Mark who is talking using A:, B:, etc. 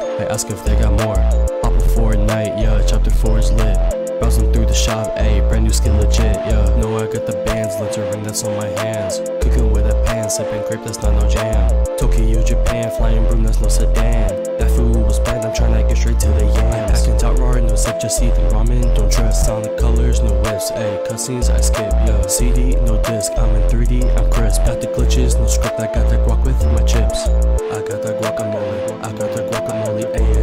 A: more. Hop a Fortnite, yeah, chapter 4 is lit. Browsing through the shop, ayy, brand new skin legit, yeah. Know I got the bands, lens ring that's on my hands. Cooking with a pan, sipping grape that's not no jam. Tokyo, Japan, flying broom that's no sedan. That food was bland, I'm trying to get straight to the yams. Packing top raw, no sip, just eating ramen, don't trust. Sound colors, no whips, ayy, cutscenes I skip, yeah. CD, no disc, I'm in 3D, I'm crisp. Got the glitches, no script, I got that guac with my guacamole, ayy.